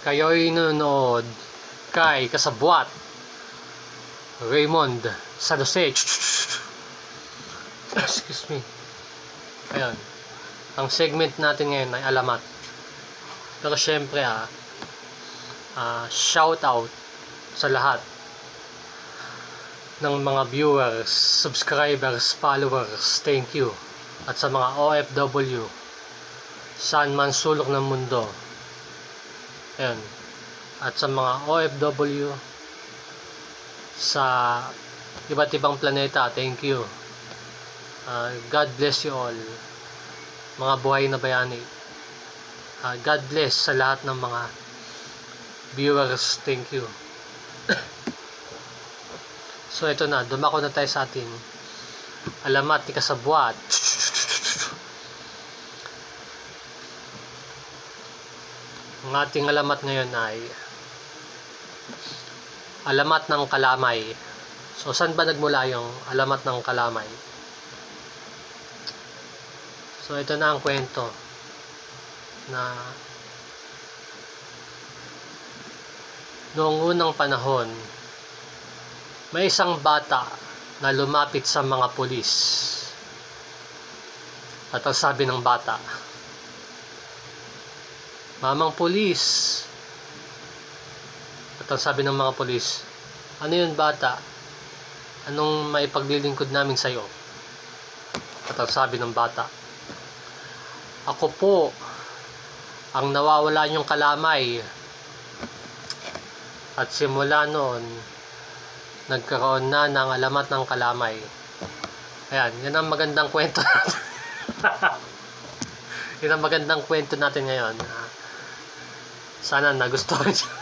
Kayo'y nanonood kay Kasabwat Raymond San Jose. Excuse me. Ayun. Ang segment natin ngayon ay alamat. Pero syempre ah, ah, shout out sa lahat ng mga viewers, subscribers, followers. Thank you. At sa mga OFW, saan man sulok ng mundo. Ayun. At sa mga OFW sa iba't ibang planeta, thank you. Uh, God bless you all. Mga buhay na bayani. Uh, God bless sa lahat ng mga viewers. Thank you. so ito na, dumako na tayo sa ating alamat ni Kasabwat. Ang ating alamat ngayon ay alamat ng kalamay. So, saan ba nagmula yung alamat ng kalamay? So, ito na ang kwento na noong unang panahon, may isang bata na lumapit sa mga pulis. At ang sabi ng bata, Mamang pulis. At ang sabi ng mga pulis, ano yun bata? Anong maipaglilingkod namin sa'yo? At ang sabi ng bata, ako po ang nawawala niyong kalamay. At simula noon, nagkaroon na ng alamat ng kalamay. Ayan, yan ang magandang kwento natin. yan ang magandang kwento natin ngayon. Sana nagustuhan siya.